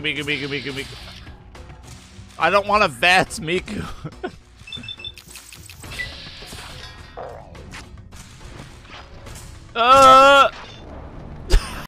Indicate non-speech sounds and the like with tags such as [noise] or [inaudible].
Miku, Miku, Miku, Miku. I don't want to VATS Miku. [laughs] uh,